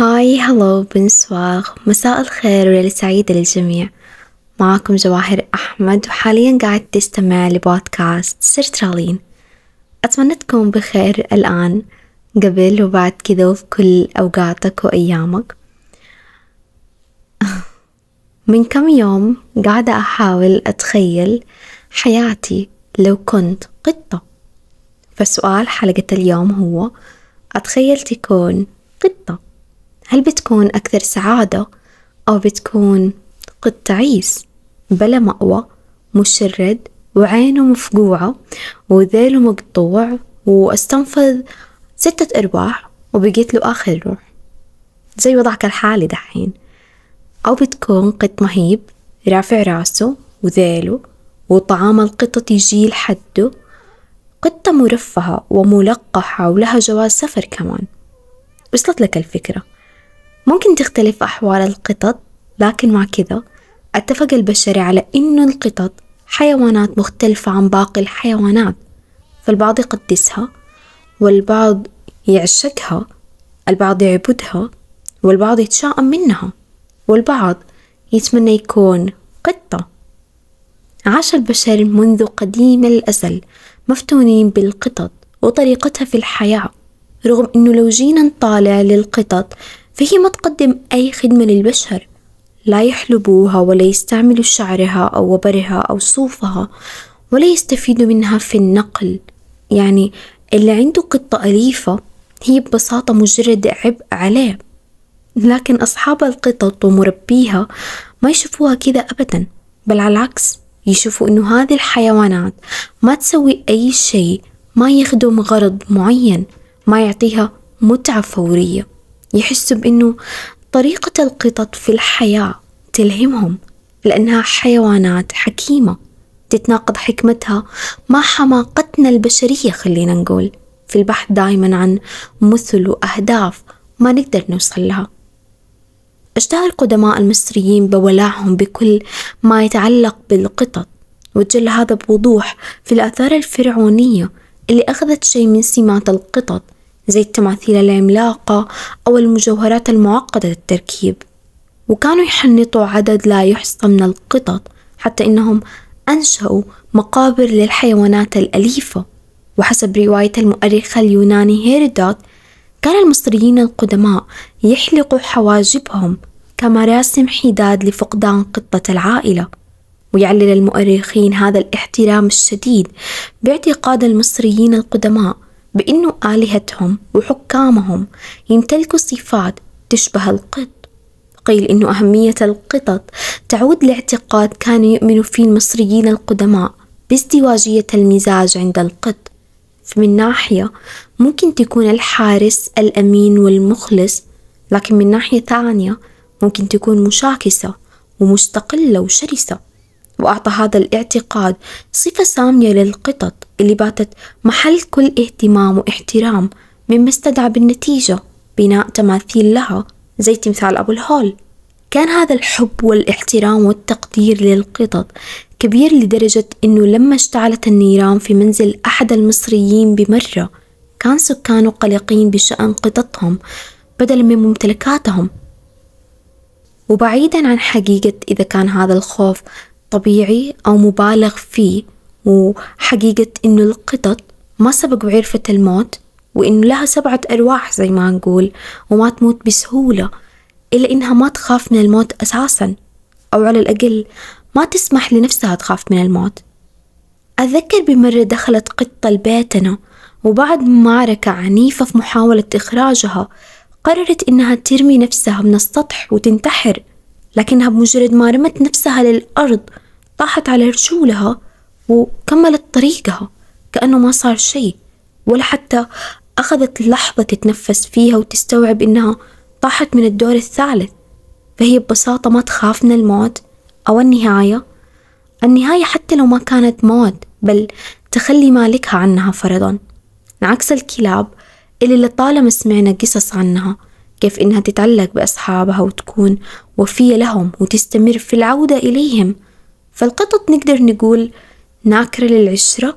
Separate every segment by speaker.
Speaker 1: هاي هلو بنسواغ مساء الخير وليلة سعيدة للجميع معاكم جواهر أحمد وحاليا قاعد تستمع لبودكاست سيرترالين أتمنى تكون بخير الآن قبل وبعد كذا وفي كل أوقاتك وأيامك من كم يوم قاعدة أحاول أتخيل حياتي لو كنت قطة فسؤال حلقة اليوم هو أتخيل تكون قطة هل بتكون أكثر سعادة أو بتكون قط تعيس بلا مأوى مشرد وعينه مفقوعة وذيله مقطوع واستنفذ ستة أرواح وبقيت له آخر روح؟ زي وضعك الحالي دحين. أو بتكون قط مهيب رافع راسه وذيله وطعام القطط يجي لحده قطة مرفهة وملقحة ولها جواز سفر كمان. وصلت لك الفكرة. ممكن تختلف أحوال القطط لكن مع كذا أتفق البشري على إنه القطط حيوانات مختلفة عن باقي الحيوانات. فالبعض يقدسها والبعض يعشقها البعض يعبدها والبعض يتشائم منها والبعض يتمنى يكون قطة. عاش البشر منذ قديم الأزل مفتونين بالقطط وطريقتها في الحياة رغم إنه لو جينا نطالع للقطط فهي ما تقدم أي خدمة للبشر. لا يحلبوها ولا يستعملوا شعرها أو وبرها أو صوفها ولا يستفيدوا منها في النقل. يعني اللي عنده قطة أليفة هي ببساطة مجرد عبء عليه. لكن أصحاب القطط ومربيها ما يشوفوها كذا أبدا بل على العكس يشوفوا إنه هذه الحيوانات ما تسوي أي شيء ما يخدم غرض معين ما يعطيها متعة فورية. يحسوا بإنه طريقة القطط في الحياة تلهمهم لأنها حيوانات حكيمة تتناقض حكمتها مع حماقتنا البشرية خلينا نقول. في البحث دائما عن مثل وأهداف ما نقدر نوصل لها. اشتهر القدماء المصريين بولعهم بكل ما يتعلق بالقطط وجل هذا بوضوح في الآثار الفرعونية اللي أخذت شيء من سمات القطط زي التماثيل العملاقة أو المجوهرات المعقدة التركيب وكانوا يحنطوا عدد لا يحصى من القطط حتى إنهم أنشأوا مقابر للحيوانات الأليفة. وحسب رواية المؤرخ اليوناني هيرودوت كان المصريين القدماء يحلقوا حواجبهم كمراسم حداد لفقدان قطة العائلة. ويعلل المؤرخين هذا الاحترام الشديد باعتقاد المصريين القدماء بأنه آلهتهم وحكامهم يمتلكوا صفات تشبه القط. قيل إنه أهمية القطط تعود لاعتقاد كانوا يؤمنوا فيه المصريين القدماء بازدواجية المزاج عند القط. فمن ناحية ممكن تكون الحارس الأمين والمخلص لكن من ناحية ثانية ممكن تكون مشاكسة ومستقلة وشرسة. وأعطى هذا الاعتقاد صفة سامية للقطط اللي باتت محل كل اهتمام واحترام مما استدعى بالنتيجة بناء تماثيل لها زي تمثال أبو الهول. كان هذا الحب والاحترام والتقدير للقطط كبير لدرجة إنه لما اشتعلت النيران في منزل أحد المصريين بمرة كان سكانه قلقين بشأن قططهم بدلا من ممتلكاتهم. وبعيدا عن حقيقة إذا كان هذا الخوف طبيعي أو مبالغ فيه وحقيقة إنه القطط ما سبق وعرفت الموت وإنه لها سبعة أرواح زي ما نقول وما تموت بسهولة إلا إنها ما تخاف من الموت أساسا أو على الأقل ما تسمح لنفسها تخاف من الموت. أتذكر بمرة دخلت قطة لبيتنا وبعد معركة عنيفة في محاولة إخراجها قررت إنها ترمي نفسها من السطح وتنتحر لكنها بمجرد ما رمت نفسها للأرض طاحت على رجولها وكملت طريقها كأنه ما صار شيء ولا حتى أخذت لحظة تتنفس فيها وتستوعب إنها طاحت من الدور الثالث. فهي ببساطة ما تخاف من الموت أو النهاية. النهاية حتى لو ما كانت موت بل تخلي مالكها عنها فرضا. عكس الكلاب اللي لطالما سمعنا قصص عنها كيف إنها تتعلق بأصحابها وتكون وفية لهم وتستمر في العودة إليهم. فالقطط نقدر نقول ناكرة للعشرة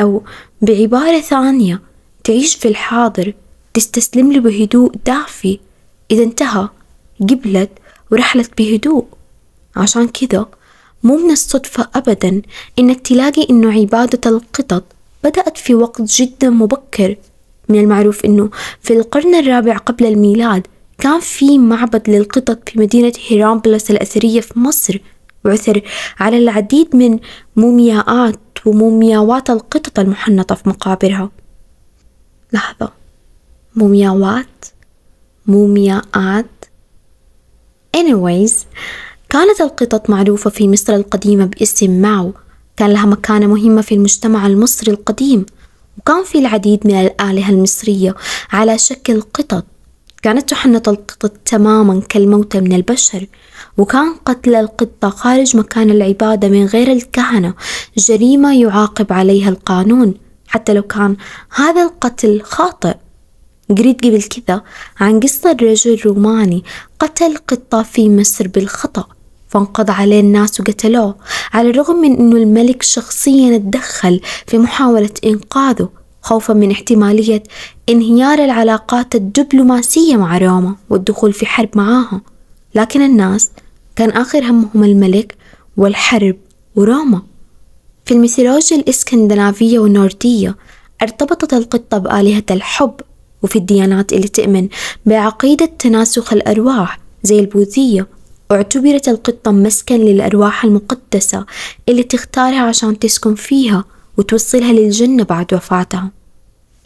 Speaker 1: أو بعبارة ثانية تعيش في الحاضر تستسلم له بهدوء دافي إذا انتهى قبلت ورحلت بهدوء. عشان كذا مو من الصدفة أبدا إنك تلاقي إنه عبادة القطط بدأت في وقت جدا مبكر. من المعروف إنه في القرن الرابع قبل الميلاد كان في معبد للقطط في مدينة هيرامبلس الأثرية في مصر. وعثر على العديد من مومياءات ومومياوات القطط المحنطة في مقابرها. لحظة. مومياوات. مومياءات. Anyways كانت القطط معروفة في مصر القديمة باسم ماو كان لها مكانة مهمة في المجتمع المصري القديم. وكان في العديد من الآلهة المصرية على شكل قطط. كانت تحنط القطط تماما كالموتى من البشر وكان قتل القطة خارج مكان العبادة من غير الكهنة. جريمة يعاقب عليها القانون حتى لو كان هذا القتل خاطئ. قريت قبل كذا عن قصة رجل روماني قتل قطة في مصر بالخطأ فانقضى عليه الناس وقتلوه على الرغم من أنه الملك شخصيا اتدخل في محاولة إنقاذه. خوفا من احتمالية انهيار العلاقات الدبلوماسية مع روما والدخول في حرب معاها. لكن الناس كان آخر همهم الملك والحرب وروما. في الميثولوجيا الإسكندنافية والنوردية ارتبطت القطة بآلهة الحب وفي الديانات اللي تؤمن بعقيدة تناسخ الأرواح زي البوذية واعتبرت القطة مسكن للأرواح المقدسة اللي تختارها عشان تسكن فيها. وتوصلها للجنة بعد وفاتها.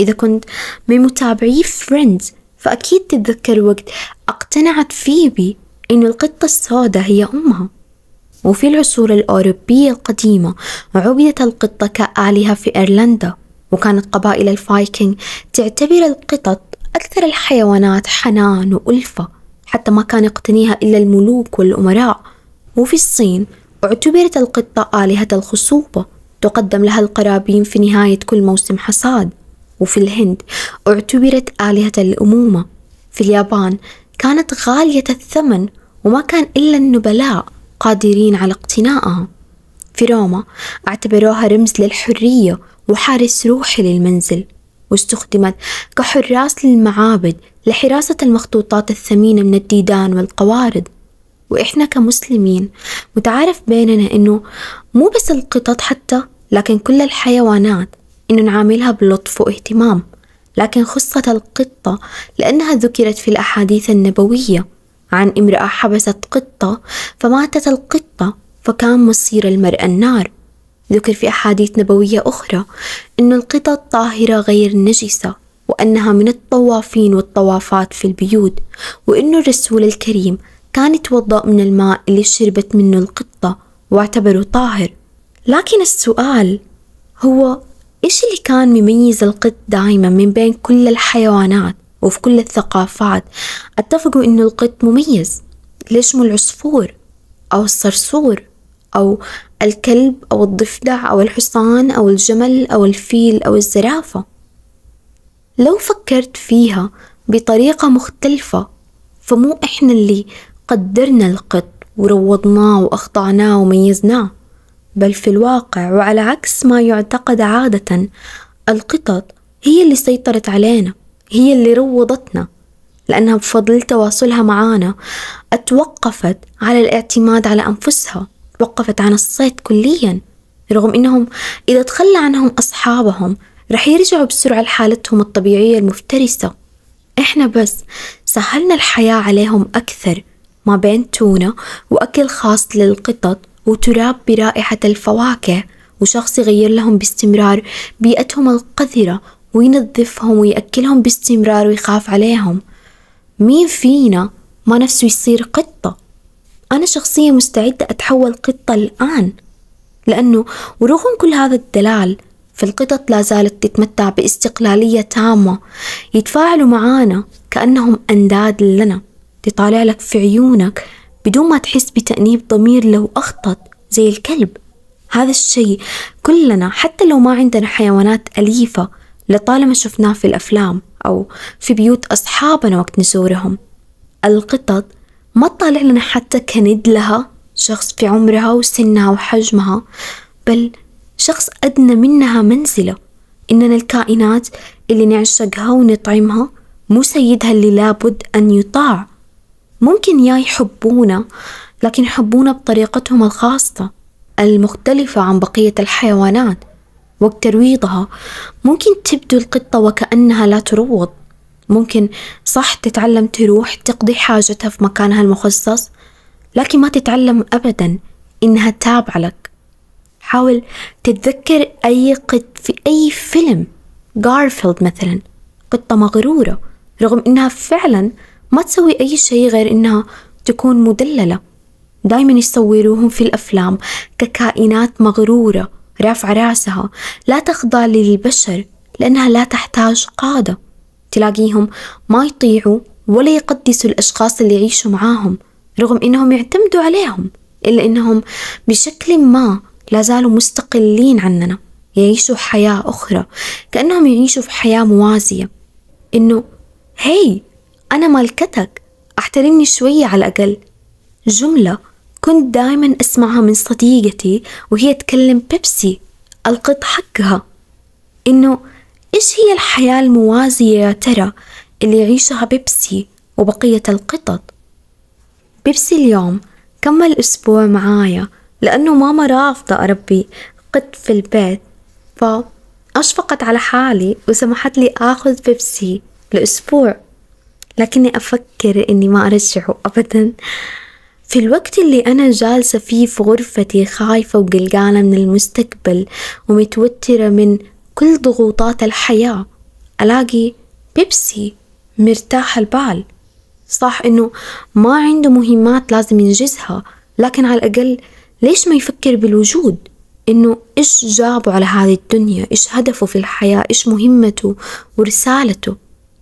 Speaker 1: إذا كنت من متابعي فريندز فأكيد تتذكر وقت اقتنعت فيبي إن القطة السوداء هي أمها. وفي العصور الأوروبية القديمة عبدت القطة كآلهة في إيرلندا وكانت قبائل الفايكنج تعتبر القطط أكثر الحيوانات حنان وألفة حتى ما كان يقتنيها إلا الملوك والأمراء. وفي الصين اعتبرت القطة آلهة الخصوبة. تقدم لها القرابين في نهاية كل موسم حصاد. وفي الهند اعتبرت آلهة الأمومة في اليابان كانت غالية الثمن وما كان إلا النبلاء قادرين على اقتنائها في روما اعتبروها رمز للحرية وحارس روحي للمنزل واستخدمت كحراس للمعابد لحراسة المخطوطات الثمينة من الديدان والقوارض. وإحنا كمسلمين متعارف بيننا إنه مو بس القطط حتى لكن كل الحيوانات إنه نعاملها بلطف واهتمام. لكن خصت القطة لأنها ذكرت في الأحاديث النبوية عن امرأة حبست قطة فماتت القطة فكان مصير المرء النار. ذكر في أحاديث نبوية أخرى أن القطط طاهرة غير نجسة وأنها من الطوافين والطوافات في البيوت وأن الرسول الكريم كان يتوضأ من الماء اللي شربت منه القطة واعتبره طاهر. لكن السؤال هو إيش اللي كان مميز القط دائما من بين كل الحيوانات وفي كل الثقافات؟ اتفقوا إنه القط مميز. ليش مو العصفور أو الصرصور أو الكلب أو الضفدع أو الحصان أو الجمل أو الفيل أو الزرافة؟ لو فكرت فيها بطريقة مختلفة فمو إحنا اللي قدرنا القط وروضناه وأخضعناه وميزناه. بل في الواقع وعلى عكس ما يعتقد عادة القطط هي اللي سيطرت علينا هي اللي روضتنا لأنها بفضل تواصلها معانا أتوقفت على الاعتماد على أنفسها توقفت عن الصيد كليا رغم إنهم إذا تخلى عنهم أصحابهم رح يرجعوا بسرعة لحالتهم الطبيعية المفترسة. إحنا بس سهلنا الحياة عليهم أكثر ما بين تونة وأكل خاص للقطط وتراب برائحة الفواكه وشخص يغير لهم باستمرار بيئتهم القذرة وينظفهم ويأكلهم باستمرار ويخاف عليهم. مين فينا ما نفسه يصير قطة؟ أنا شخصيا مستعدة أتحول قطة الآن لأنه ورغم كل هذا الدلال فالقطط لا زالت تتمتع باستقلالية تامة يتفاعلوا معانا كأنهم أنداد لنا تطالع لك في عيونك بدون ما تحس بتأنيب ضمير لو أخطأت زي الكلب. هذا الشيء كلنا حتى لو ما عندنا حيوانات أليفة لطالما شفناه في الأفلام أو في بيوت أصحابنا وقت نزورهم. القطط ما تطالع لنا حتى كند لها شخص في عمرها وسنها وحجمها بل شخص أدنى منها منزلة. إننا الكائنات اللي نعشقها ونطعمها مو سيدها اللي لابد أن يطاع. ممكن يا يحبونا لكن يحبونا بطريقتهم الخاصة المختلفة عن بقية الحيوانات وقت ترويضها ممكن تبدو القطة وكأنها لا تروض. ممكن صح تتعلم تروح تقضي حاجتها في مكانها المخصص لكن ما تتعلم أبدا إنها تابعة لك. حاول تتذكر أي قط في أي فيلم جارفيلد مثلا قطة مغرورة رغم إنها فعلا ما تسوي أي شيء غير إنها تكون مدللة. دايما يصوروهم في الأفلام ككائنات مغرورة رافعة راسها لا تخضع للبشر لأنها لا تحتاج قادة. تلاقيهم ما يطيعوا ولا يقدسوا الأشخاص اللي يعيشوا معاهم رغم إنهم يعتمدوا عليهم إلا إنهم بشكل ما لا زالوا مستقلين عننا. يعيشوا حياة أخرى كأنهم يعيشوا في حياة موازية. إنه هي أنا مالكتك. أحترمني شوية على الأقل. جملة كنت دايما أسمعها من صديقتي وهي تكلم بيبسي. ألقط حقها. إنه إيش هي الحياة الموازية يا ترى اللي يعيشها بيبسي وبقية القطط؟ بيبسي اليوم كمل أسبوع معايا لأنه ماما رافضة أربي قط في البيت. فأشفقت على حالي وسمحت لي آخذ بيبسي لأسبوع. لكني أفكر إني ما أرجعه أبدا. في الوقت اللي أنا جالسة فيه في غرفتي خايفة وقلقانة من المستقبل ومتوترة من كل ضغوطات الحياة ألاقي بيبسي مرتاح البال. صح إنه ما عنده مهمات لازم ينجزها لكن على الأقل ليش ما يفكر بالوجود؟ إنه إيش جابه على هذه الدنيا؟ إيش هدفه في الحياة؟ إيش مهمته؟ ورسالته؟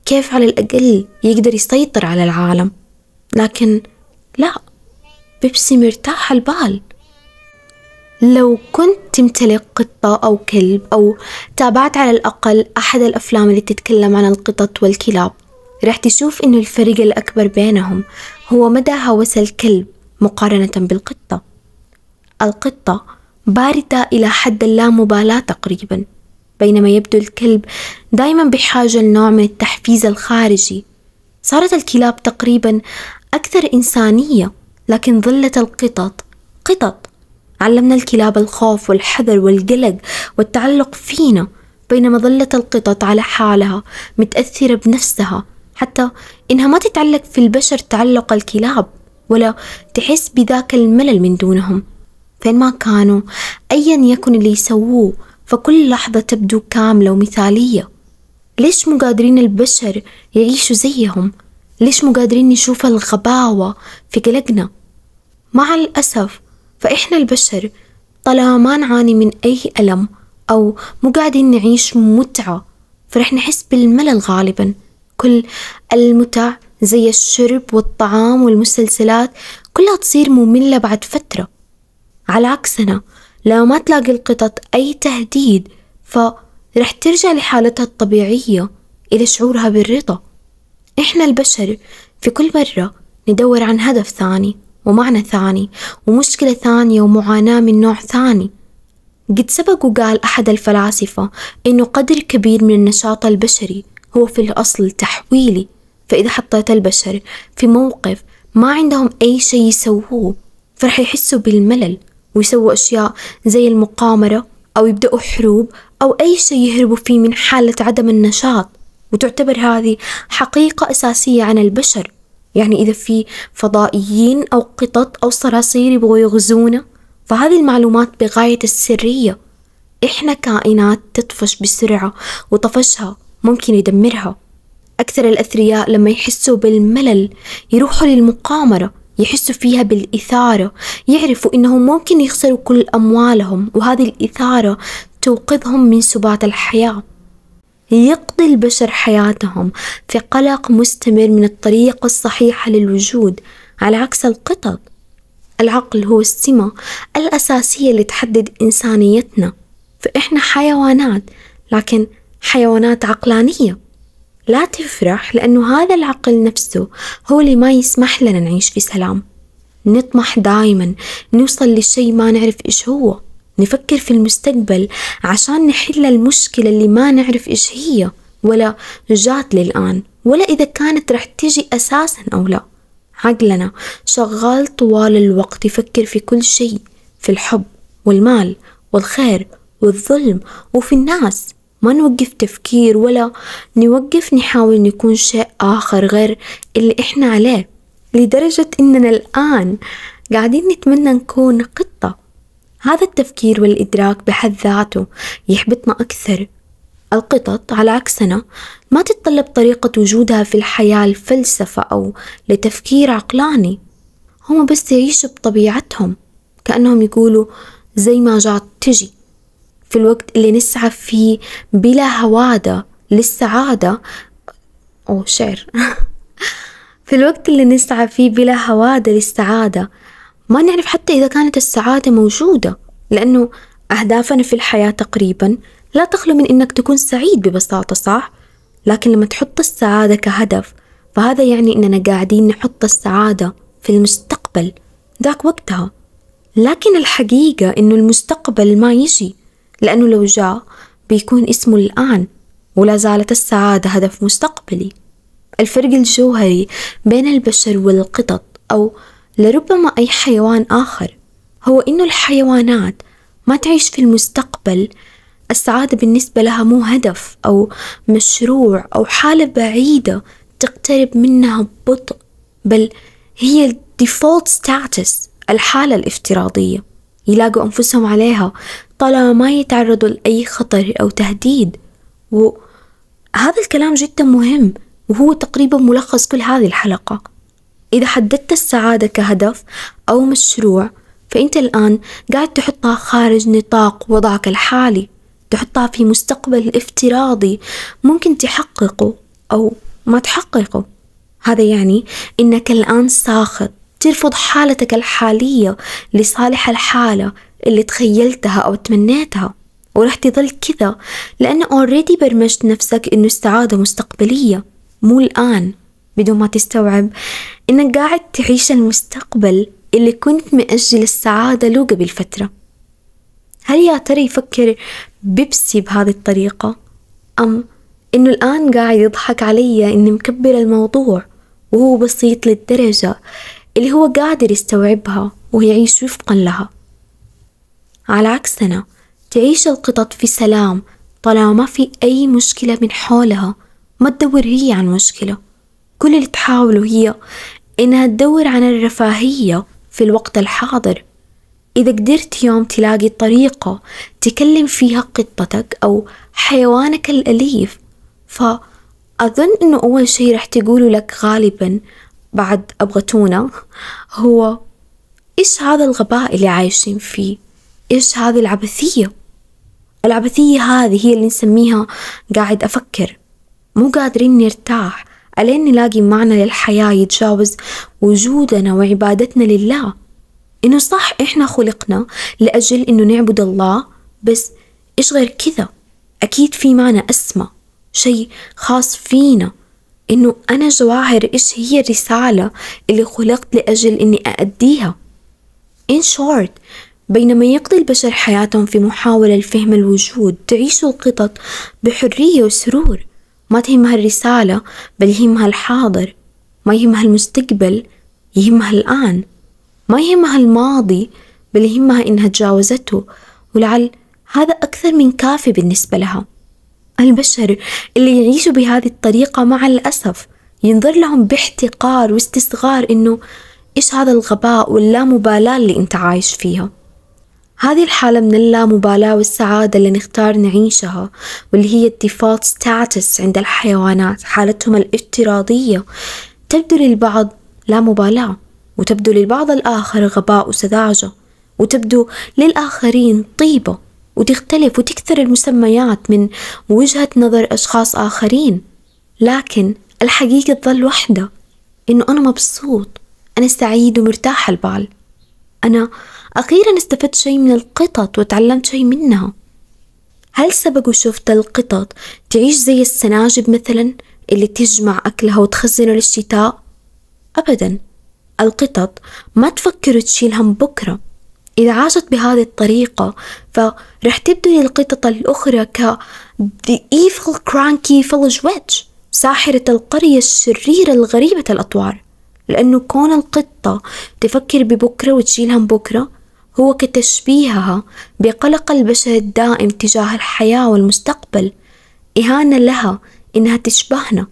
Speaker 1: كيف على الأقل يقدر يسيطر على العالم؟ لكن لا بيبسي مرتاح البال. لو كنت تمتلك قطة أو كلب أو تابعت على الأقل أحد الأفلام اللي تتكلم عن القطط والكلاب رح تشوف إنه الفرق الأكبر بينهم هو مدى هوس الكلب مقارنة بالقطة. القطة باردة إلى حد اللامبالاة تقريبا. بينما يبدو الكلب دائما بحاجة لنوع من التحفيز الخارجي. صارت الكلاب تقريبا أكثر إنسانية لكن ظلت القطط. قطط. علمنا الكلاب الخوف والحذر والقلق والتعلق فينا بينما ظلت القطط على حالها متأثرة بنفسها. حتى إنها ما تتعلق في البشر تعلق الكلاب ولا تحس بذاك الملل من دونهم. فين ما كانوا أيا يكن اللي يسووه فكل لحظة تبدو كاملة ومثالية. ليش مو قادرين البشر يعيشوا زيهم؟ ليش مو قادرين نشوف الغباوة في قلقنا؟ مع الأسف فإحنا البشر طالما ما نعاني من أي ألم أو مو قاعدين نعيش متعة فرح نحس بالملل غالبا. كل المتع زي الشرب والطعام والمسلسلات كلها تصير مملة بعد فترة. على عكسنا لو ما تلاقي القطط أي تهديد فرح ترجع لحالتها الطبيعية إلى شعورها بالرضا. إحنا البشر في كل مرة ندور عن هدف ثاني ومعنى ثاني ومشكلة ثانية ومعاناة من نوع ثاني. قد سبق وقال أحد الفلاسفة إنه قدر كبير من النشاط البشري هو في الأصل تحويلي. فإذا حطيت البشر في موقف ما عندهم أي شيء يسووه فرح يحسوا بالملل ويسووا أشياء زي المقامرة أو يبدأوا حروب أو أي شيء يهربوا فيه من حالة عدم النشاط. وتعتبر هذه حقيقة أساسية عن البشر. يعني إذا في فضائيين أو قطط أو صراصير يبغوا يغزونا فهذه المعلومات بغاية السرية. إحنا كائنات تطفش بسرعة وطفشها ممكن يدمرها. أكثر الأثرياء لما يحسوا بالملل يروحوا للمقامرة يحسوا فيها بالإثارة يعرفوا إنهم ممكن يخسروا كل أموالهم وهذه الإثارة توقظهم من سبات الحياة. يقضي البشر حياتهم في قلق مستمر من الطريقة الصحيحة للوجود على عكس القطط. العقل هو السمة الأساسية اللي تحدد إنسانيتنا. فإحنا حيوانات لكن حيوانات عقلانية. لا تفرح لأنه هذا العقل نفسه هو اللي ما يسمح لنا نعيش في سلام. نطمح دايما نوصل لشيء ما نعرف إيش هو. نفكر في المستقبل عشان نحل المشكلة اللي ما نعرف إيش هي ولا جات للآن ولا إذا كانت رح تجي أساسا أو لا. عقلنا شغال طوال الوقت يفكر في كل شيء في الحب والمال والخير والظلم وفي الناس. ما نوقف تفكير ولا نوقف نحاول نكون شيء آخر غير اللي إحنا عليه لدرجة إننا الآن قاعدين نتمنى نكون قطة. هذا التفكير والإدراك بحد ذاته يحبطنا أكثر. القطط على عكسنا ما تتطلب طريقة وجودها في الحياة الفلسفة أو لتفكير عقلاني. هم بس يعيشوا بطبيعتهم كأنهم يقولوا زي ما جات تجي. في الوقت اللي نسعى فيه بلا هوادة للسعادة أو شعر. في الوقت اللي نسعى فيه بلا هوادة للسعادة ما نعرف حتى إذا كانت السعادة موجودة لأنه أهدافنا في الحياة تقريبا لا تخلو من إنك تكون سعيد ببساطة صح؟ لكن لما تحط السعادة كهدف فهذا يعني إننا قاعدين نحط السعادة في المستقبل ذاك وقتها. لكن الحقيقة إنه المستقبل ما يجي. لأنه لو جاء بيكون اسمه الآن ولا زالت السعادة هدف مستقبلي. الفرق الجوهري بين البشر والقطط أو لربما أي حيوان آخر هو إنه الحيوانات ما تعيش في المستقبل. السعادة بالنسبة لها مو هدف أو مشروع أو حالة بعيدة تقترب منها ببطء بل هي ال default status الحالة الافتراضية. يلاقوا أنفسهم عليها طالما ما يتعرضوا لأي خطر أو تهديد. وهذا الكلام جدا مهم وهو تقريبا ملخص كل هذه الحلقة. إذا حددت السعادة كهدف أو مشروع فأنت الآن قاعد تحطها خارج نطاق وضعك الحالي. تحطها في مستقبل افتراضي ممكن تحققه أو ما تحققه. هذا يعني إنك الآن ساخط. ترفض حالتك الحالية لصالح الحالة اللي تخيلتها أو تمنيتها. ورح تظل كذا لأن أوريدي برمجت نفسك إنه السعادة مستقبلية مو الآن. بدون ما تستوعب إنك قاعد تعيش المستقبل اللي كنت مأجل السعادة له قبل فترة. هل يا ترى يفكر بيبسي بهذه الطريقة؟ أم إنه الآن قاعد يضحك علي إني مكبر الموضوع وهو بسيط للدرجة اللي هو قادر يستوعبها ويعيش وفقا لها؟ على عكسنا تعيش القطط في سلام طالما ما في أي مشكلة من حولها ما تدور هي عن مشكلة. كل اللي تحاوله هي إنها تدور عن الرفاهية في الوقت الحاضر. إذا قدرت يوم تلاقي طريقة تكلم فيها قطتك أو حيوانك الأليف فأظن إنه أول شي رح تقوله لك غالبا بعد أبغى تونة هو إيش هذا الغباء اللي عايشين فيه؟ إيش هذه العبثية؟ العبثية هذه هي اللي نسميها قاعد أفكر. مو قادرين نرتاح ألين نلاقي معنى للحياة يتجاوز وجودنا وعبادتنا لله. إنه صح إحنا خلقنا لأجل إنه نعبد الله بس إيش غير كذا؟ أكيد في معنى أسمى شيء خاص فينا. إنه أنا جواهر إيش هي الرسالة اللي خلقت لأجل إني أأديها؟ In short بينما يقضي البشر حياتهم في محاولة لفهم الوجود تعيش القطط بحرية وسرور. ما تهمها الرسالة بل يهمها الحاضر. ما يهمها المستقبل يهمها الآن. ما يهمها الماضي بل يهمها إنها تجاوزته. ولعل هذا أكثر من كافي بالنسبة لها. البشر اللي يعيشوا بهذه الطريقة مع الأسف ينظر لهم باحتقار واستصغار إنه إيش هذا الغباء واللامبالاة اللي أنت عايش فيها. هذه الحالة من اللامبالاة والسعادة اللي نختار نعيشها واللي هي ال default status عند الحيوانات حالتهم الافتراضية. تبدو للبعض لا مبالاة وتبدو للبعض الآخر غباء وسذاجة وتبدو للآخرين طيبة وتختلف وتكثر المسميات من وجهة نظر أشخاص آخرين. لكن الحقيقة تظل وحدة إنه أنا مبسوط أنا سعيد ومرتاح البال. أنا أخيرا استفدت شيء من القطط وتعلمت شيء منها. هل سبق وشفت القطط تعيش زي السناجب مثلا اللي تجمع أكلها وتخزنه للشتاء؟ أبدا. القطط ما تفكر تشيل هم بكرة. إذا عاشت بهذه الطريقة فرح تبدو للقطط الأخرى ك The Evil Cranky Village Witch ساحرة القرية الشريرة الغريبة الأطوار. لأنه كون القطة تفكر ببكرة وتشيل هم بكرة هو كتشبيهها بقلق البشر الدائم تجاه الحياة والمستقبل إهانة لها إنها تشبهنا.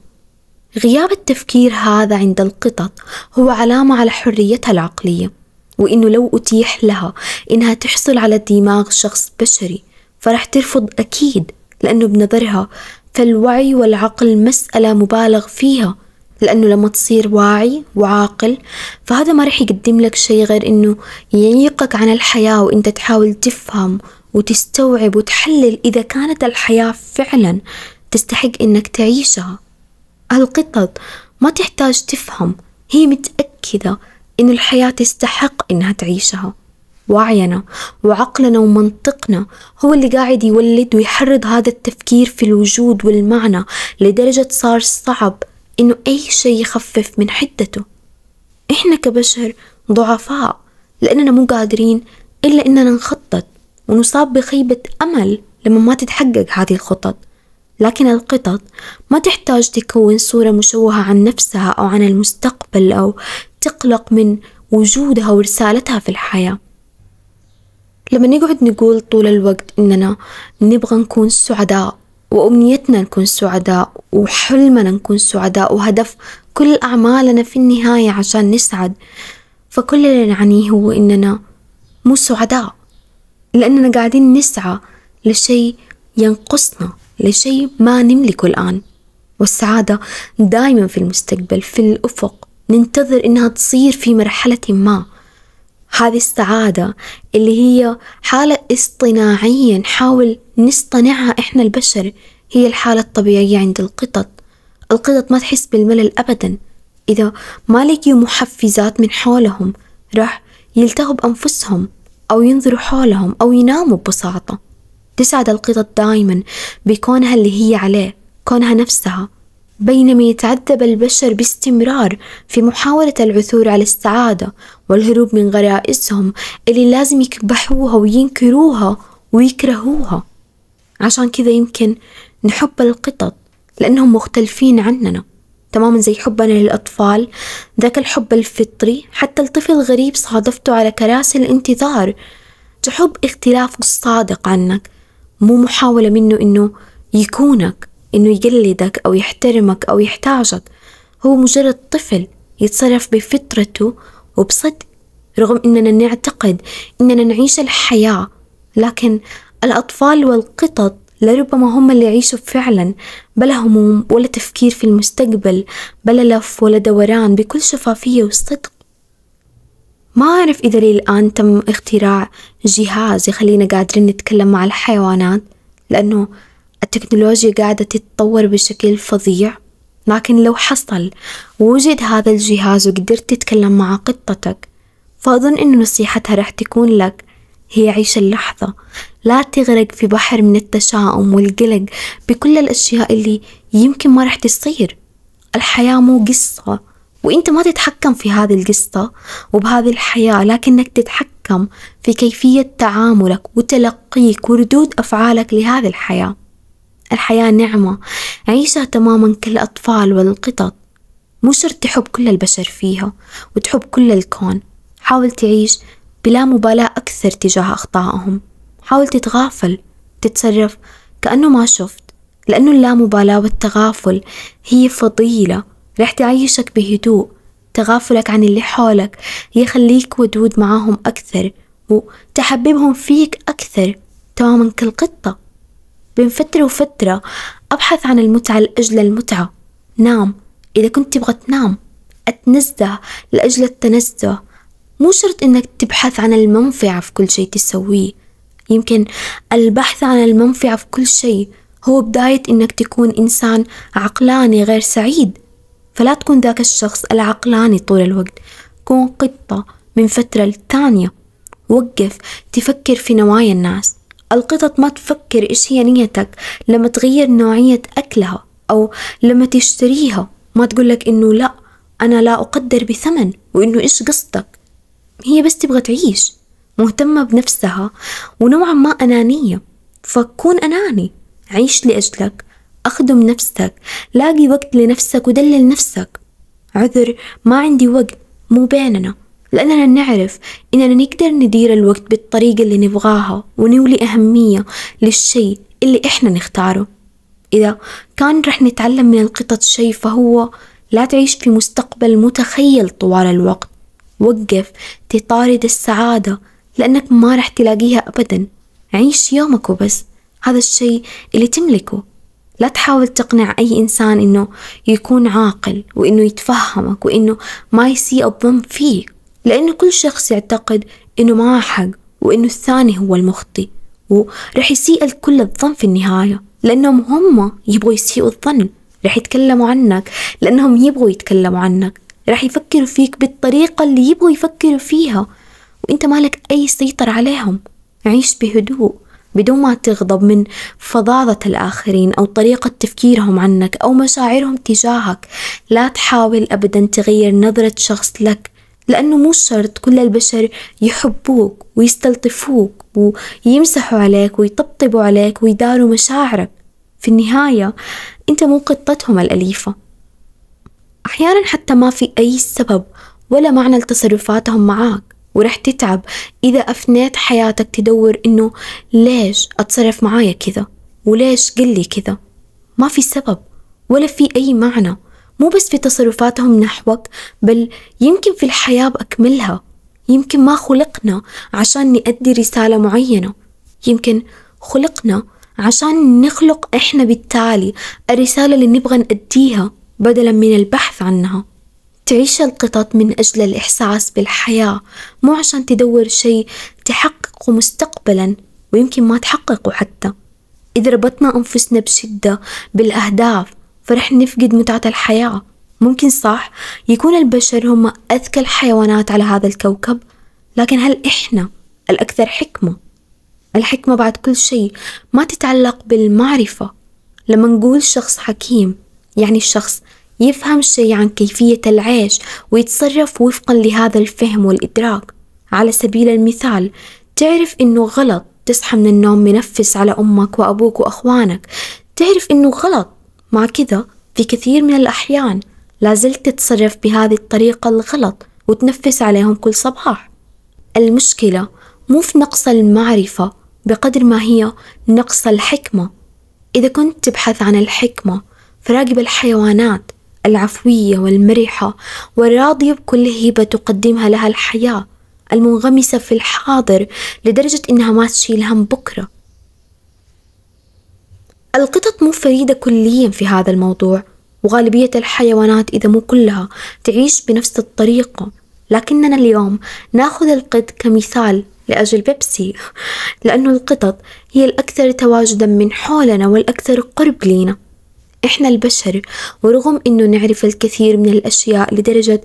Speaker 1: غياب التفكير هذا عند القطط هو علامة على حريتها العقلية وإنه لو أتيح لها إنها تحصل على دماغ شخص بشري فرح ترفض أكيد لأنه بنظرها فالوعي والعقل مسألة مبالغ فيها. لأنه لما تصير واعي وعاقل فهذا ما رح يقدم لك شيء غير إنه يعيقك عن الحياة وإنت تحاول تفهم وتستوعب وتحلل إذا كانت الحياة فعلا تستحق إنك تعيشها. القطط ما تحتاج تفهم هي متأكدة إن الحياة تستحق إنها تعيشها. وعينا وعقلنا ومنطقنا هو اللي قاعد يولد ويحرض هذا التفكير في الوجود والمعنى لدرجة صار صعب إنه أي شيء يخفف من حدته. إحنا كبشر ضعفاء لأننا مو قادرين إلا إننا نخطط ونصاب بخيبة أمل لما ما تتحقق هذه الخطط. لكن القطط ما تحتاج تكون صورة مشوهة عن نفسها أو عن المستقبل أو تقلق من وجودها ورسالتها في الحياة. لما نقعد نقول طول الوقت إننا نبغى نكون سعداء وأمنيتنا نكون سعداء وحلمنا نكون سعداء وهدف كل أعمالنا في النهاية عشان نسعد. فكل اللي نعنيه هو إننا مو سعداء لأننا قاعدين نسعى لشيء ينقصنا لشيء ما نملكه الآن. والسعادة دائما في المستقبل في الأفق. ننتظر إنها تصير في مرحلة ما. هذه السعادة اللي هي حالة اصطناعية نحاول نصطنعها إحنا البشر. هي الحالة الطبيعية عند القطط. القطط ما تحس بالملل أبدا. إذا ما لقيوا محفزات من حولهم راح يلتهوا بأنفسهم أو ينظروا حولهم أو يناموا ببساطة. تسعد القطط دائما بكونها اللي هي عليه كونها نفسها. بينما يتعذب البشر باستمرار في محاولة العثور على السعادة والهروب من غرائزهم اللي لازم يكبحوها وينكروها ويكرهوها. عشان كذا يمكن نحب القطط لأنهم مختلفين عننا تماما زي حبنا للأطفال ذاك الحب الفطري حتى الطفل غريب صادفته على كراسي الانتظار. تحب اختلافه الصادق عنك مو محاولة منه إنه يكونك. إنه يقلدك أو يحترمك أو يحتاجك. هو مجرد طفل يتصرف بفطرته وبصدق رغم إننا نعتقد إننا نعيش الحياة. لكن الأطفال والقطط لربما هم اللي يعيشوا فعلا بلا هموم ولا تفكير في المستقبل بلا لف ولا دوران بكل شفافية وصدق. ما أعرف إذا لي الآن تم اختراع جهاز يخلينا قادرين نتكلم مع الحيوانات لأنه التكنولوجيا قاعدة تتطور بشكل فظيع لكن لو حصل ووجد هذا الجهاز وقدرت تتكلم مع قطتك فأظن إنه نصيحتها راح تكون لك هي عيش اللحظة. لا تغرق في بحر من التشاؤم والقلق بكل الأشياء اللي يمكن ما راح تصير. الحياة مو قصة وإنت ما تتحكم في هذه القصة وبهذه الحياة لكنك تتحكم في كيفية تعاملك وتلقيك وردود أفعالك لهذه الحياة. الحياة نعمة. عيشها تماما كالأطفال والقطط. مو شرط تحب كل البشر فيها وتحب كل الكون. حاول تعيش بلا مبالاة أكثر تجاه أخطائهم. حاول تتغافل تتصرف كأنه ما شفت لأنه اللامبالاة والتغافل هي فضيلة. رح تعيشك بهدوء تغافلك عن اللي حولك يخليك ودود معاهم أكثر وتحببهم فيك أكثر. تماما كالقطة بين فترة وفترة أبحث عن المتعة لأجل المتعة. نام. إذا كنت تبغى تنام أتنزه لأجل التنزه. مو شرط إنك تبحث عن المنفعة في كل شيء تسويه. يمكن البحث عن المنفعة في كل شيء هو بداية إنك تكون إنسان عقلاني غير سعيد. فلا تكون ذاك الشخص العقلاني طول الوقت. كون قطة من فترة للتانية وقف تفكر في نوايا الناس. القطط ما تفكر إيش هي نيتك لما تغير نوعية أكلها أو لما تشتريها ما تقولك إنه لا أنا لا أقدر بثمن وإنه إيش قصدك هي بس تبغى تعيش مهتمة بنفسها ونوعا ما أنانية فكون أناني عيش لأجلك أخدم نفسك لاقي وقت لنفسك ودلل نفسك. عذر ما عندي وقت مو بيننا. لأننا نعرف إننا نقدر ندير الوقت بالطريقة اللي نبغاها ونولي أهمية للشيء اللي إحنا نختاره. إذا كان رح نتعلم من القطط شيء فهو لا تعيش في مستقبل متخيل طوال الوقت. وقف تطارد السعادة لأنك ما رح تلاقيها أبدا. عيش يومك وبس. هذا الشيء اللي تملكه. لا تحاول تقنع أي إنسان إنه يكون عاقل وإنه يتفهمك وإنه ما يسيء الظن فيك. لأنه كل شخص يعتقد إنه معه حق وإنه الثاني هو المخطئ ورح يسيء الكل الظن في النهاية لأنهم هم يبغوا يسيئوا الظن. رح يتكلموا عنك لأنهم يبغوا يتكلموا عنك. رح يفكروا فيك بالطريقة اللي يبغوا يفكروا فيها وإنت مالك أي سيطرة عليهم. عيش بهدوء بدون ما تغضب من فظاظة الآخرين أو طريقة تفكيرهم عنك أو مشاعرهم تجاهك. لا تحاول أبدا تغير نظرة شخص لك لأنه مو شرط كل البشر يحبوك ويستلطفوك ويمسحوا عليك ويطبطبوا عليك ويداروا مشاعرك. في النهاية أنت مو قطتهم الأليفة. أحيانا حتى ما في أي سبب ولا معنى لتصرفاتهم معاك ورح تتعب إذا أفنيت حياتك تدور إنه ليش أتصرف معايا كذا؟ وليش قلي كذا؟ ما في سبب ولا في أي معنى. مو بس في تصرفاتهم نحوك بل يمكن في الحياة بأكملها. يمكن ما خلقنا عشان نأدي رسالة معينة. يمكن خلقنا عشان نخلق إحنا بالتالي الرسالة اللي نبغى نأديها بدلا من البحث عنها. تعيش القطط من أجل الإحساس بالحياة مو عشان تدور شيء تحققه مستقبلا ويمكن ما تحققه حتى. إذا ربطنا أنفسنا بشدة بالأهداف فرح نفقد متعة الحياة. ممكن صح يكون البشر هم أذكى الحيوانات على هذا الكوكب لكن هل إحنا الأكثر حكمة؟ الحكمة بعد كل شيء ما تتعلق بالمعرفة. لما نقول شخص حكيم يعني الشخص يفهم شيء عن كيفية العيش ويتصرف وفقا لهذا الفهم والإدراك. على سبيل المثال تعرف إنه غلط تصحى من النوم منفس على أمك وأبوك وأخوانك. تعرف إنه غلط مع كذا في كثير من الأحيان لازلت تتصرف بهذه الطريقة الغلط وتنفس عليهم كل صباح. المشكلة مو في نقص المعرفة بقدر ما هي نقص الحكمة. إذا كنت تبحث عن الحكمة فراقب الحيوانات العفوية والمرحة والراضية بكل هبة تقدمها لها الحياة المنغمسة في الحاضر لدرجة إنها ما تشيل هم بكرة. القطط مو فريدة كليا في هذا الموضوع وغالبية الحيوانات إذا مو كلها تعيش بنفس الطريقة. لكننا اليوم نأخذ القط كمثال لأجل بيبسي لأنه القطط هي الأكثر تواجدا من حولنا والأكثر قرب لينا. إحنا البشر ورغم إنه نعرف الكثير من الأشياء لدرجة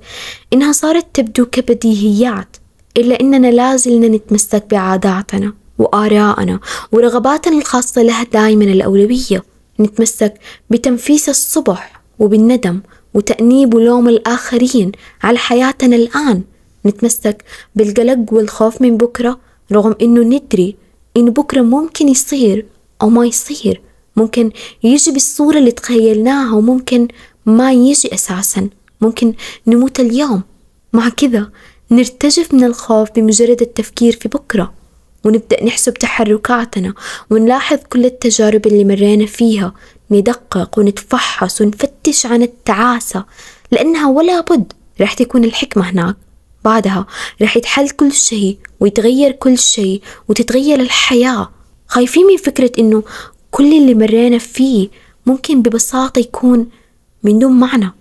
Speaker 1: إنها صارت تبدو كبديهيات إلا إننا لازلنا نتمسك بعاداتنا. وآرائنا ورغباتنا الخاصة لها دائما الأولوية نتمسك بتنفيس الصبح وبالندم وتأنيب ولوم الآخرين على حياتنا الآن. نتمسك بالقلق والخوف من بكرة رغم إنه ندري إنه بكرة ممكن يصير أو ما يصير. ممكن يجي بالصورة اللي تخيلناها وممكن ما يجي أساسا. ممكن نموت اليوم. مع كذا نرتجف من الخوف بمجرد التفكير في بكرة. ونبدأ نحسب تحركاتنا ونلاحظ كل التجارب اللي مرينا فيها ندقق ونتفحص ونفتش عن التعاسة لأنها ولا بد راح تكون الحكمة هناك. بعدها راح يتحل كل شيء ويتغير كل شيء وتتغير الحياة. خايفين من فكرة إنه كل اللي مرينا فيه ممكن ببساطة يكون من دون معنى.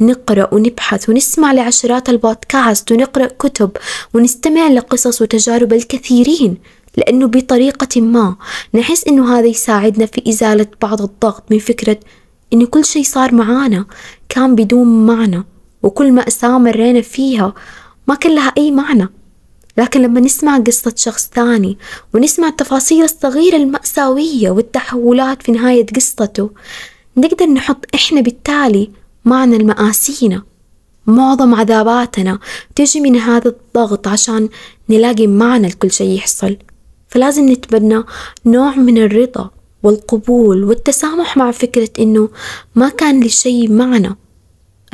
Speaker 1: نقرأ ونبحث ونسمع لعشرات البودكاست ونقرأ كتب ونستمع لقصص وتجارب الكثيرين لأنه بطريقة ما نحس إنه هذا يساعدنا في إزالة بعض الضغط من فكرة إن كل شيء صار معانا كان بدون معنى وكل مأساة مرينا فيها ما كان لها أي معنى. لكن لما نسمع قصة شخص ثاني ونسمع التفاصيل الصغيرة المأساوية والتحولات في نهاية قصته نقدر نحط إحنا بالتالي معنى المآسينا. معظم عذاباتنا تجي من هذا الضغط عشان نلاقي معنى لكل شيء يحصل. فلازم نتبنى نوع من الرضا والقبول والتسامح مع فكرة إنه ما كان لشيء معنى.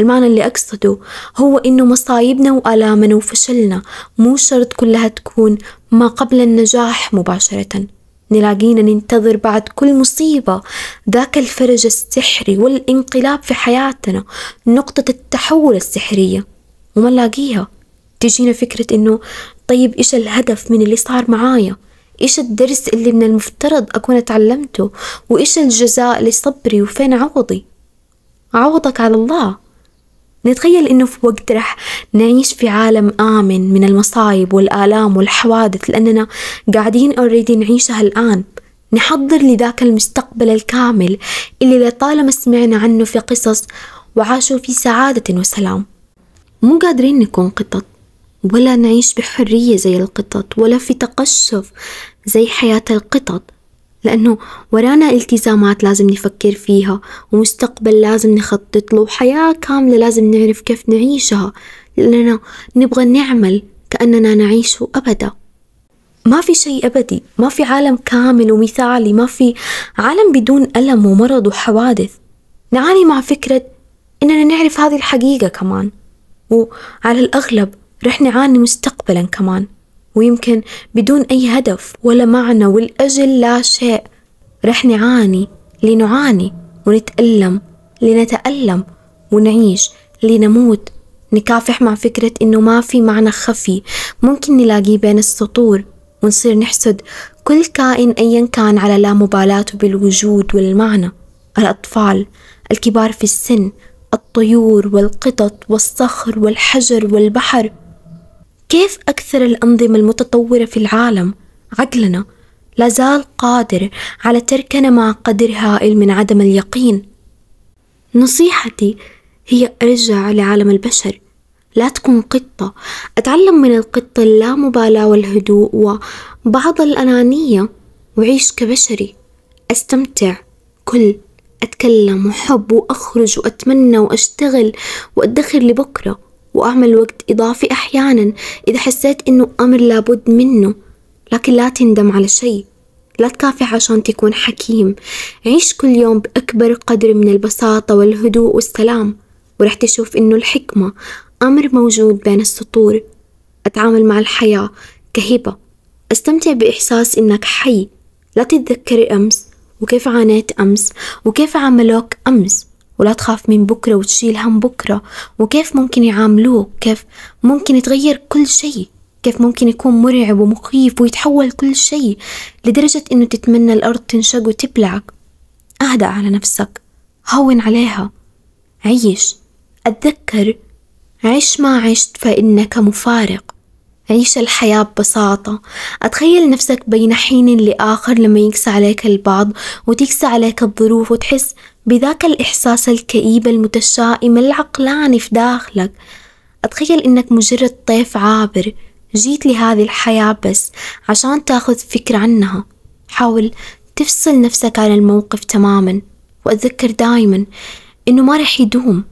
Speaker 1: المعنى اللي أقصده هو إنه مصايبنا وآلامنا وفشلنا مو شرط كلها تكون ما قبل النجاح مباشرة. نلاقينا ننتظر بعد كل مصيبة. ذاك الفرج السحري والانقلاب في حياتنا نقطة التحول السحرية. وما نلاقيها. تجينا فكرة إنه طيب إيش الهدف من اللي صار معايا؟ إيش الدرس اللي من المفترض أكون اتعلمته وإيش الجزاء لصبري وفين عوضي؟ عوضك على الله. نتخيل إنه في وقت رح نعيش في عالم آمن من المصايب والآلام والحوادث لأننا قاعدين اوريدي نعيشها الآن. نحضر لذاك المستقبل الكامل اللي لطالما سمعنا عنه في قصص وعاشوا في سعادة وسلام. مو قادرين نكون قطط ولا نعيش بحرية زي القطط ولا في تقشف زي حياة القطط. لأنه ورانا التزامات لازم نفكر فيها ومستقبل لازم نخطط له وحياة كاملة لازم نعرف كيف نعيشها لأننا نبغى نعمل كأننا نعيش أبدا. ما في شيء أبدي ما في عالم كامل ومثالي ما في عالم بدون ألم ومرض وحوادث. نعاني مع فكرة إننا نعرف هذه الحقيقة كمان وعلى الأغلب رح نعاني مستقبلا كمان. ويمكن بدون أي هدف ولا معنى والأجل لا شيء. رح نعاني لنعاني ونتألم لنتألم ونعيش لنموت. نكافح مع فكرة إنه ما في معنى خفي. ممكن نلاقيه بين السطور ونصير نحسد كل كائن أيا كان على لا مبالاته بالوجود والمعنى. الأطفال الكبار في السن الطيور والقطط والصخر والحجر والبحر. كيف أكثر الأنظمة المتطورة في العالم؟ عقلنا لا زال قادر على تركنا مع قدر هائل من عدم اليقين. نصيحتي هي أرجع لعالم البشر. لا تكون قطة. أتعلم من القطة اللامبالاة والهدوء وبعض الأنانية وعيش كبشري. أستمتع. كل. أتكلم. وحب وأخرج. وأتمنى. وأشتغل. وأدخر لبكرة. وأعمل وقت إضافي أحيانا إذا حسيت إنه أمر لابد منه. لكن لا تندم على شيء. لا تكافح عشان تكون حكيم. عيش كل يوم بأكبر قدر من البساطة والهدوء والسلام. ورح تشوف إنه الحكمة أمر موجود بين السطور. أتعامل مع الحياة كهبة. أستمتع بإحساس إنك حي. لا تتذكر أمس. وكيف عانيت أمس؟ وكيف عاملوك أمس؟ ولا تخاف من بكرة وتشيل هم بكرة. وكيف ممكن يعاملوك؟ كيف ممكن يتغير كل شيء؟ كيف ممكن يكون مرعب ومخيف ويتحول كل شيء لدرجة إنه تتمنى الأرض تنشق وتبلعك؟ أهدأ على نفسك. هون عليها. عيش. أتذكر. عش ما عشت فإنك مفارق. عيش الحياة ببساطة. أتخيل نفسك بين حين لآخر لما يقسى عليك البعض وتقسى عليك الظروف وتحس بذاك الإحساس الكئيب المتشائم العقلاني في داخلك. أتخيل إنك مجرد طيف عابر جيت لهذه الحياة بس عشان تاخذ فكرة عنها. حاول تفصل نفسك عن الموقف تماما وأتذكر دايما إنه ما رح يدوم.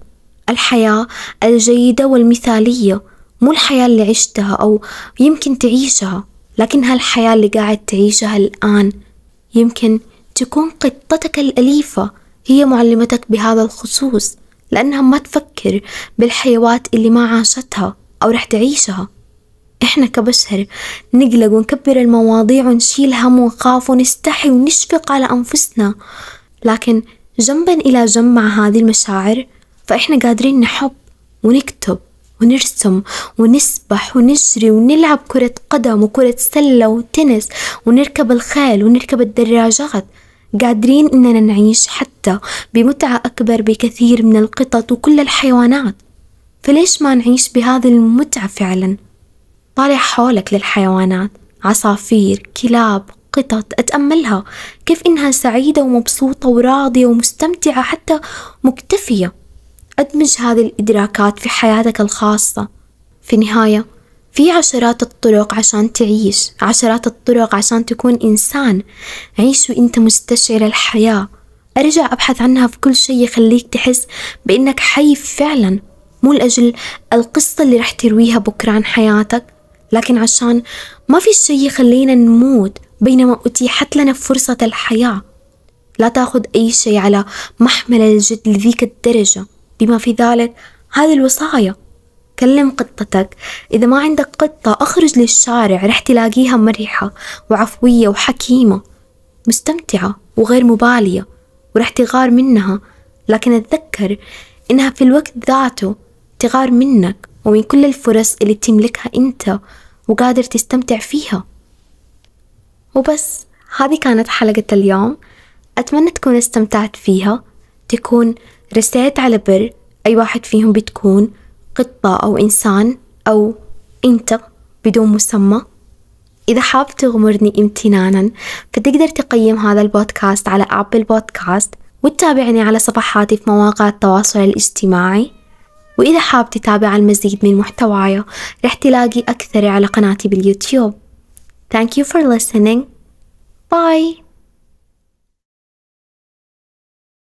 Speaker 1: الحياة الجيدة والمثالية مو الحياة اللي عشتها أو يمكن تعيشها لكنها الحياة اللي قاعد تعيشها الآن. يمكن تكون قطتك الأليفة هي معلمتك بهذا الخصوص لأنها ما تفكر بالحيوات اللي ما عاشتها أو رح تعيشها. إحنا كبشر نقلق ونكبر المواضيع ونشيل هم ونخاف ونستحي ونشفق على أنفسنا. لكن جنبا إلى جنب مع هذه المشاعر فإحنا قادرين نحب ونكتب ونرسم ونسبح ونجري ونلعب كرة قدم وكرة سلة وتنس ونركب الخيل ونركب الدراجات. قادرين إننا نعيش حتى بمتعة أكبر بكثير من القطط وكل الحيوانات. فليش ما نعيش بهذه المتعة فعلا؟ طالع حولك للحيوانات. عصافير كلاب قطط أتأملها. كيف إنها سعيدة ومبسوطة وراضية ومستمتعة حتى مكتفية؟ أدمج هذه الإدراكات في حياتك الخاصة. في النهاية في عشرات الطرق عشان تعيش عشرات الطرق عشان تكون إنسان. عيش وإنت مستشعر الحياة. أرجع أبحث عنها في كل شيء يخليك تحس بإنك حي فعلا. مو لأجل القصة اللي رح ترويها بكرة عن حياتك لكن عشان ما في شيء يخلينا نموت بينما أتيحت لنا فرصة الحياة. لا تاخذ أي شيء على محمل الجد لذيك الدرجة. بما في ذلك هذه الوصايا. كلم قطتك. إذا ما عندك قطة أخرج للشارع. رح تلاقيها مرحة وعفوية وحكيمة. مستمتعة وغير مبالية ورح تغار منها. لكن أتذكر إنها في الوقت ذاته تغار منك ومن كل الفرص اللي تملكها أنت وقادر تستمتع فيها. وبس هذه كانت حلقة اليوم. أتمنى تكون استمتعت فيها. تكون رسيت على بر أي واحد فيهم بتكون. قطة أو إنسان أو أنت بدون مسمى إذا حاب تغمرني امتنانا فتقدر تقيم هذا البودكاست على أبل بودكاست وتتابعني على صفحاتي في مواقع التواصل الاجتماعي وإذا حاب تتابع المزيد من محتواي رح تلاقي أكثر على قناتي باليوتيوب Thank you for listening. Bye.